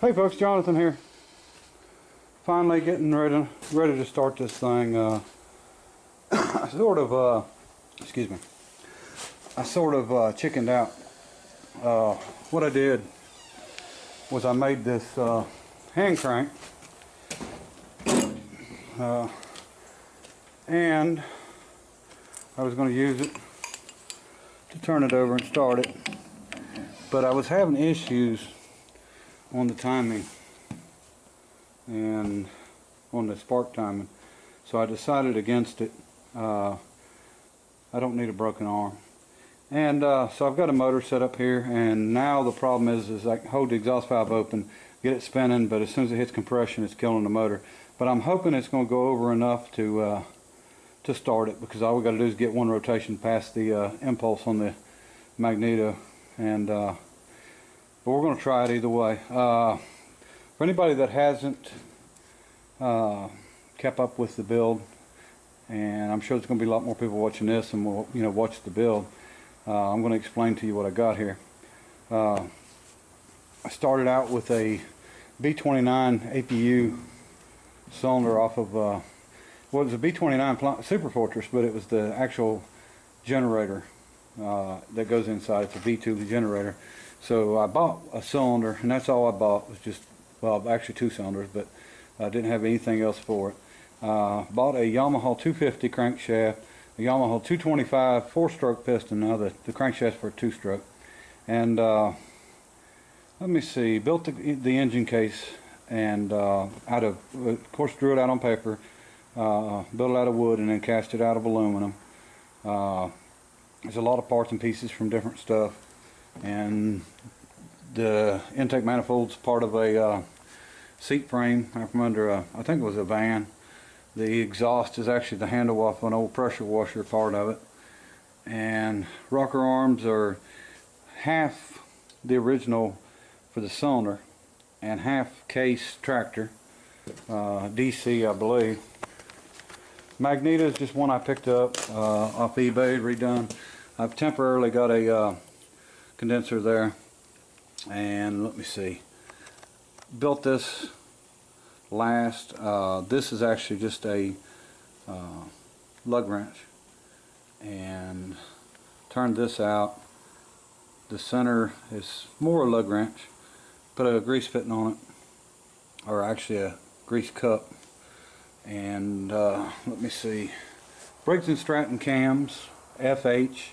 Hey folks, Jonathan here. Finally getting ready ready to start this thing. Uh, sort of, uh, excuse me, I sort of uh, chickened out. Uh, what I did was I made this uh, hand crank, uh, and I was going to use it to turn it over and start it, but I was having issues on the timing and on the spark timing. So I decided against it. Uh, I don't need a broken arm. And uh, so I've got a motor set up here and now the problem is, is I hold the exhaust valve open, get it spinning, but as soon as it hits compression it's killing the motor. But I'm hoping it's going to go over enough to uh, to start it because all we got to do is get one rotation past the uh, impulse on the magneto and uh, but we're going to try it either way. Uh, for anybody that hasn't uh, kept up with the build, and I'm sure there's going to be a lot more people watching this and will you know watch the build. Uh, I'm going to explain to you what I got here. Uh, I started out with a B29 APU cylinder off of uh, well, it was a B29 Super Fortress, but it was the actual generator uh, that goes inside. It's a V2 generator. So I bought a cylinder, and that's all I bought was just, well, actually two cylinders, but I didn't have anything else for it. Uh, bought a Yamaha 250 crankshaft, a Yamaha 225 four-stroke piston. Now the, the crankshaft for a two-stroke. And uh, let me see, built the, the engine case and uh, out of, of course, drew it out on paper, uh, built it out of wood, and then cast it out of aluminum. Uh, there's a lot of parts and pieces from different stuff and the intake manifold's part of a uh, seat frame from under a, I think it was a van. The exhaust is actually the handle off an old pressure washer part of it. And rocker arms are half the original for the cylinder and half case tractor, uh, DC I believe. Magneto is just one I picked up uh, off eBay, redone. I've temporarily got a uh, condenser there. And let me see. Built this last uh, this is actually just a uh, lug wrench. And turned this out. The center is more a lug wrench. Put a grease fitting on it. Or actually a grease cup. And uh, let me see. Briggs and Stratton cams FH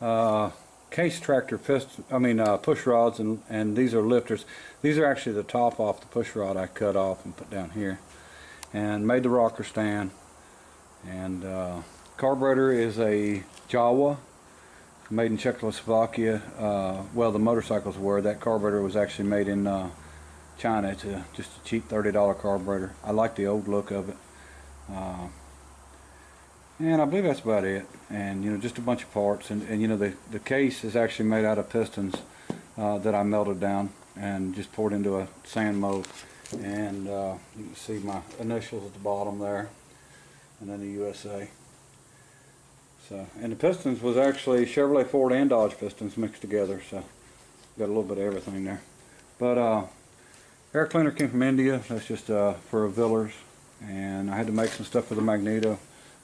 uh, case tractor piston, I mean uh, push rods and, and these are lifters. These are actually the top off the push rod I cut off and put down here. And made the rocker stand. And uh, carburetor is a Jawa made in Czechoslovakia. Uh, well the motorcycles were. That carburetor was actually made in uh, China. It's a, just a cheap $30 carburetor. I like the old look of it. And I believe that's about it. And you know just a bunch of parts. And, and you know the the case is actually made out of pistons uh, that I melted down and just poured into a sand mold. And uh, you can see my initials at the bottom there and then the USA so and the pistons was actually Chevrolet Ford and Dodge pistons mixed together. So got a little bit of everything there. But uh, air cleaner came from India. That's just uh, for Villiers and I had to make some stuff for the Magneto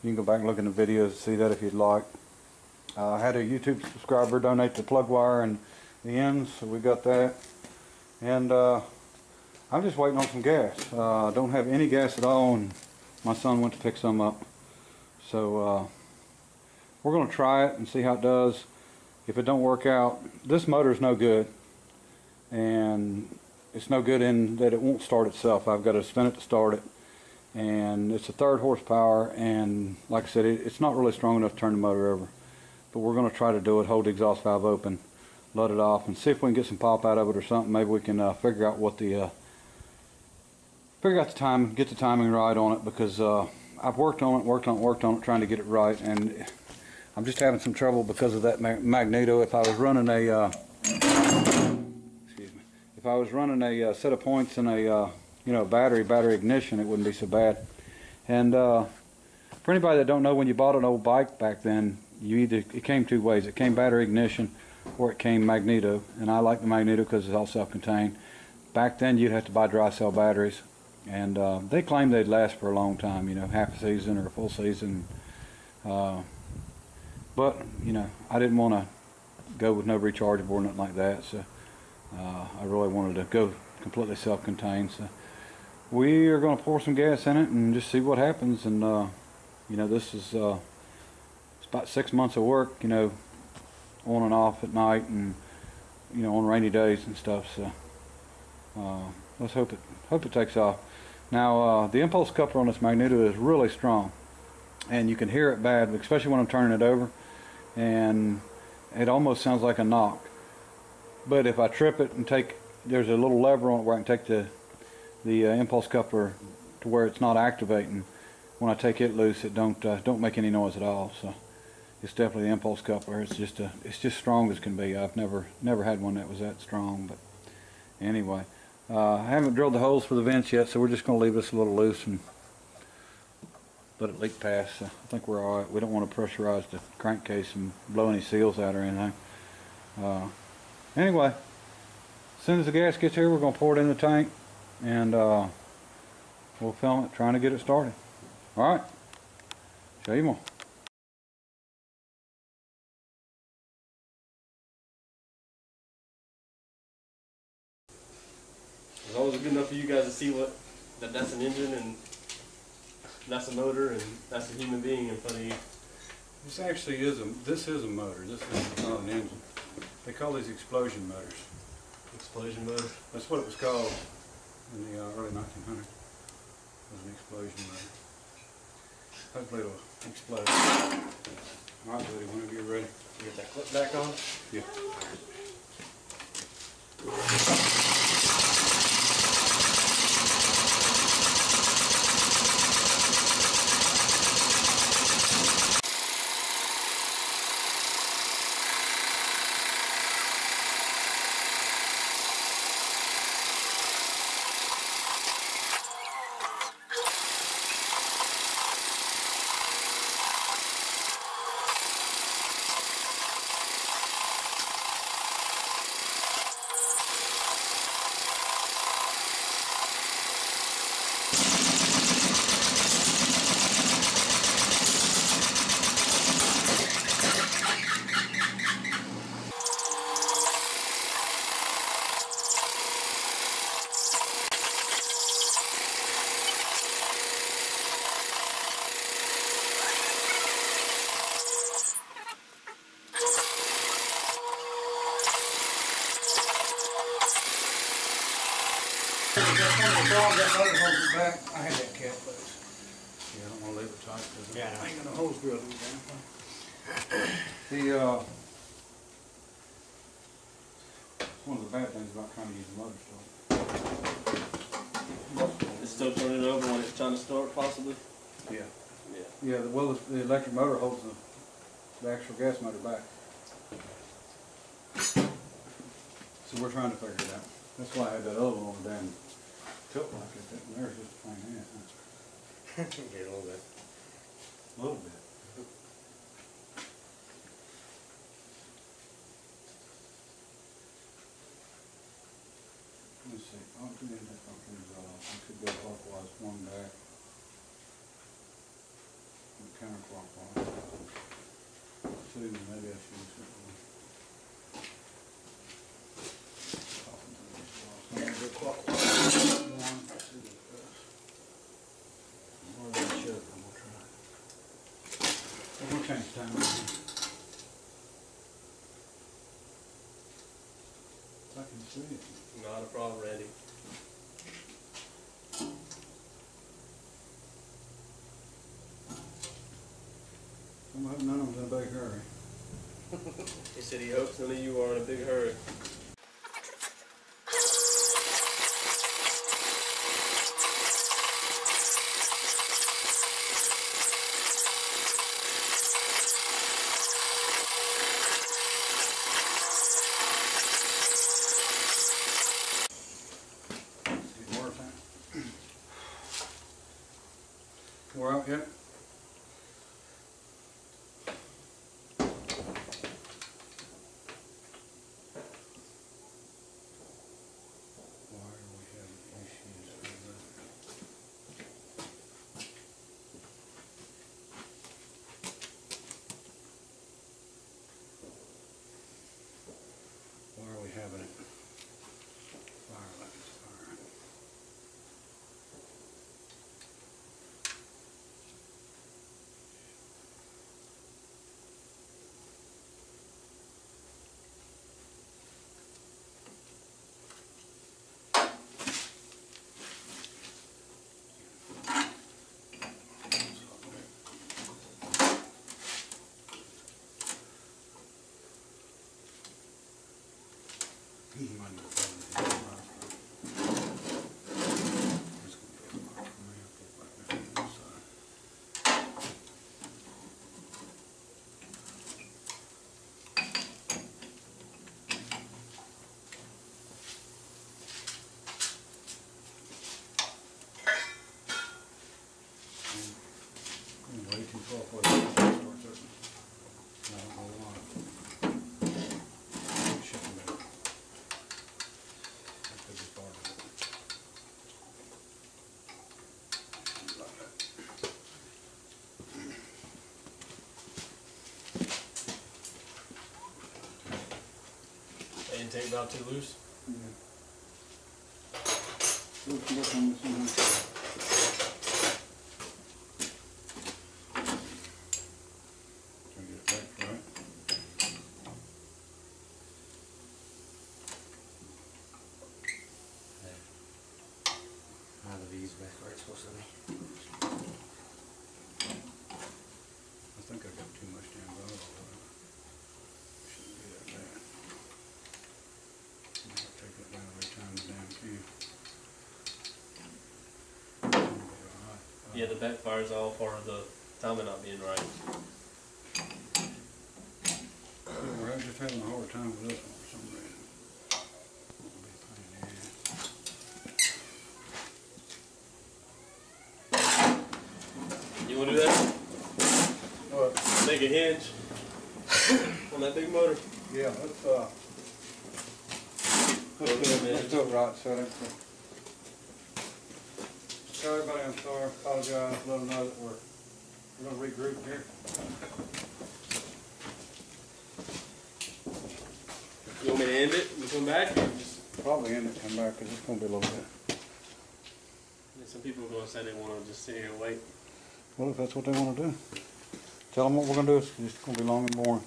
you can go back and look in the videos to see that if you'd like. Uh, I had a YouTube subscriber donate the plug wire and the ends, so we got that. And uh, I'm just waiting on some gas. Uh, I don't have any gas at all, and my son went to pick some up. So uh, we're going to try it and see how it does. If it don't work out, this motor is no good. And it's no good in that it won't start itself. I've got to spin it to start it and it's a third horsepower and like I said it, it's not really strong enough to turn the motor over. But we're going to try to do it hold the exhaust valve open let it off and see if we can get some pop out of it or something. Maybe we can uh, figure out what the uh, figure out the time get the timing right on it because uh, I've worked on it worked on it worked on it trying to get it right and I'm just having some trouble because of that ma magneto. If I was running a uh, excuse me if I was running a uh, set of points and a uh, you know, battery, battery ignition, it wouldn't be so bad. And uh, for anybody that don't know, when you bought an old bike back then, you either it came two ways. It came battery ignition, or it came magneto. And I like the magneto because it's all self-contained. back then you'd have to buy dry cell batteries, and uh, they claimed they'd last for a long time, you know, half a season or a full season. Uh, but you know, I didn't want to go with no rechargeable or nothing like that, so uh, I really wanted to go completely self-contained. So we are going to pour some gas in it and just see what happens. And uh, you know, this is uh, it's about six months of work, you know, on and off at night and you know on rainy days and stuff. So uh, let's hope it hope it takes off. Now uh, the impulse coupler on this magneto is really strong, and you can hear it bad, especially when I'm turning it over, and it almost sounds like a knock. But if I trip it and take, there's a little lever on it where I can take the the uh, impulse coupler to where it's not activating. When I take it loose, it don't uh, don't make any noise at all. So it's definitely the impulse coupler. It's just a it's just strong as can be. I've never never had one that was that strong. But anyway, uh, I haven't drilled the holes for the vents yet, so we're just going to leave this a little loose and let it leak past. So I think we're all right. We don't want to pressurize the crankcase and blow any seals out or anything. Uh, anyway, as soon as the gas gets here, we're going to pour it in the tank and uh, we'll film it trying to get it started. All right, show you more. As long as it's good enough for you guys to see what that that's an engine and that's a motor and that's a human being in front of you. This actually is a this is a motor. This is not an engine. They call these explosion motors. Explosion motors. That's what it was called in the uh, early 1900s. It was an explosion motor. Hopefully it'll explode. All right, buddy, whenever you're ready. You get that clip back on. Yeah. Back. I had that cap loose. Yeah, I don't want to leave it tight because Yeah, I know. I ain't got no holes drilled in the damn thing. The, uh, one of the bad things about trying to use a motor stove. It's still turning over when it's trying to start, possibly. Yeah. Yeah. Yeah, the- well, the- the electric motor holds the, the actual gas motor back. So we're trying to figure it out. That's why I had that other one on the damn tilt like it, there's just a plain head. Get a little bit. A little bit. Let's see, I could, I could, uh, I could go clockwise one back. Counterclockwise. Two, maybe I should use it one. So I'm gonna go clockwise. One, let's see what it does. More than it should, I'm gonna try. I'm gonna change time. on here. If I can see it. Not a problem, Randy. I'm hoping none of them's in a big hurry. He said he hopes none of you are in a big hurry. See water tank. We're out yet? Way too far for it to start cooking. I don't know why. Shouldn't be. That could be part of it. Like that. Intake valve too loose. Look, look on this one. Try to get it back right. Out of these back where it's supposed to be. I think I got too much damn valve on it. Shouldn't be that bad. I'm gonna take it down every time the damn can. It'll be all right. Uh, Yeah, the backfire is all part of the timing not being right. We're just having a hard time with this one for some reason. It'll be a pain in the ass. You wanna do that? What? Make a hinge on that big motor. Yeah, let's, uh, let's do let's do it right, so that's, uh, tell everybody I'm sorry, apologize, let them know that we're, we're gonna regroup here. You want me to end it and come back? Or just, Probably end it, come back, cause it's gonna be a little bit. some people are gonna say they wanna just sit here and wait. Well, if that's what they wanna do. Tell them what we're gonna do, it's just gonna be long and boring.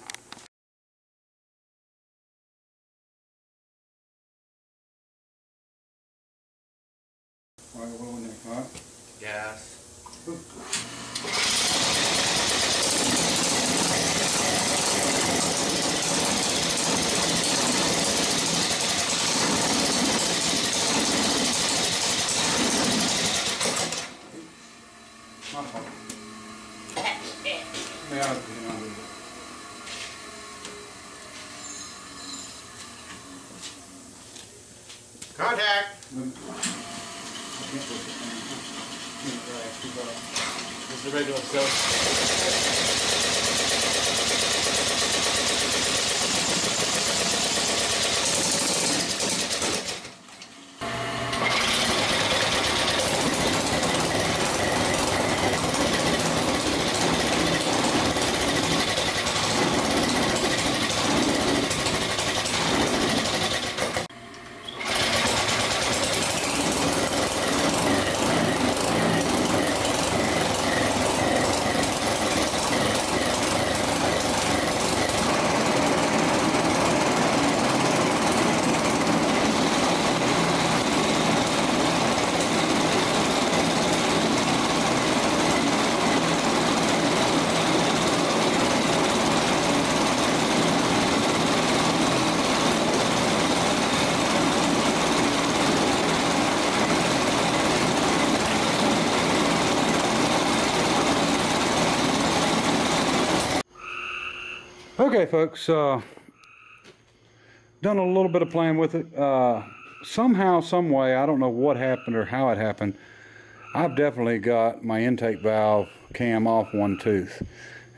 Okay, folks, uh, done a little bit of playing with it. Uh, somehow, some way, I don't know what happened or how it happened. I've definitely got my intake valve cam off one tooth,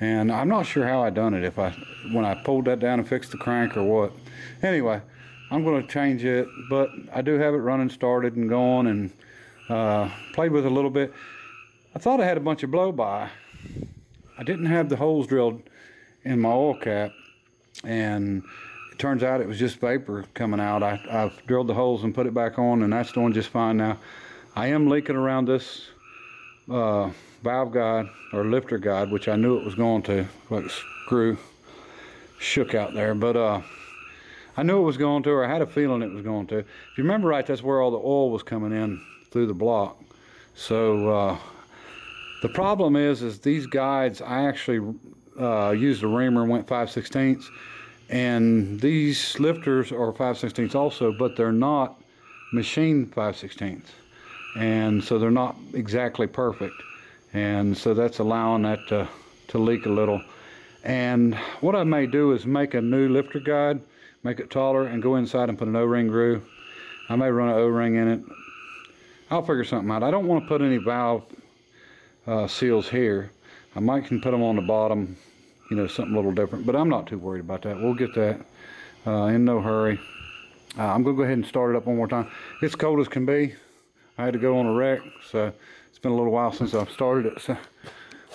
and I'm not sure how I done it. If I, when I pulled that down and fixed the crank or what. Anyway, I'm going to change it, but I do have it running, started and going, and uh, played with it a little bit. I thought I had a bunch of blow by. I didn't have the holes drilled in my oil cap and it turns out it was just vapor coming out. I, I've drilled the holes and put it back on and that's doing just fine now. I am leaking around this uh, valve guide or lifter guide, which I knew it was going to, a screw shook out there, but uh, I knew it was going to, or I had a feeling it was going to. If you remember right, that's where all the oil was coming in through the block. So uh, the problem is, is these guides, I actually uh, used a reamer and went 5 16ths And these lifters are 5 16 also, but they're not machine 5 16 And so they're not exactly perfect. And so that's allowing that to, to leak a little. And what I may do is make a new lifter guide, make it taller, and go inside and put an O-ring groove. I may run an O-ring in it. I'll figure something out. I don't want to put any valve uh, seals here. I might can put them on the bottom, you know, something a little different, but I'm not too worried about that. We'll get that uh, in no hurry. Uh, I'm gonna go ahead and start it up one more time. It's cold as can be. I had to go on a wreck, so it's been a little while since I've started it. So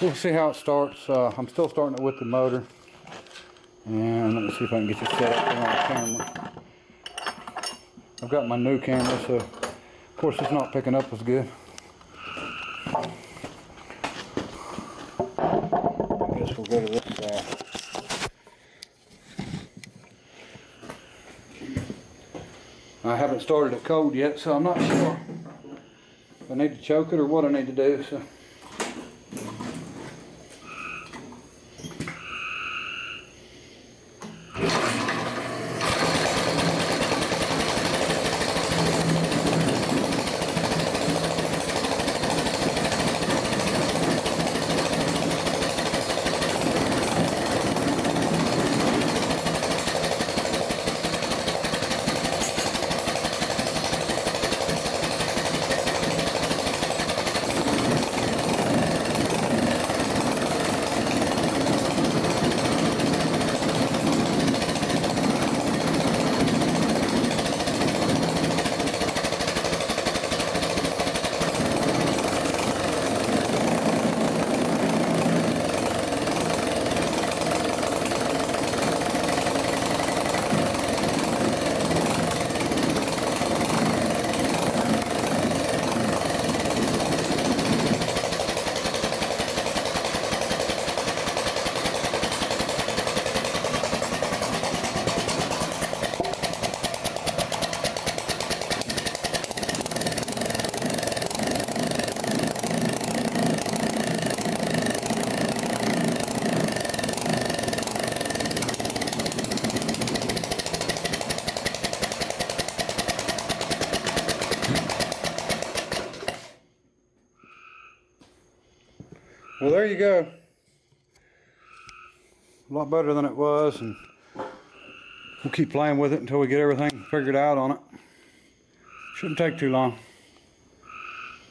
we'll see how it starts. Uh, I'm still starting it with the motor. And let me see if I can get you set up on the camera. I've got my new camera, so of course it's not picking up as good. I guess we'll go to this I haven't started it cold yet, so I'm not sure if I need to choke it or what I need to do, so. You go. A lot better than it was, and we'll keep playing with it until we get everything figured out on it. Shouldn't take too long.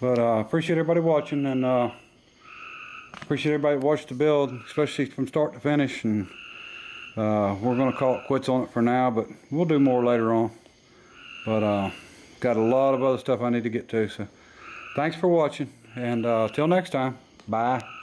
But uh, appreciate everybody watching, and uh, appreciate everybody that watched the build, especially from start to finish. And uh, we're gonna call it quits on it for now, but we'll do more later on. But uh, got a lot of other stuff I need to get to. So thanks for watching, and uh, till next time, bye.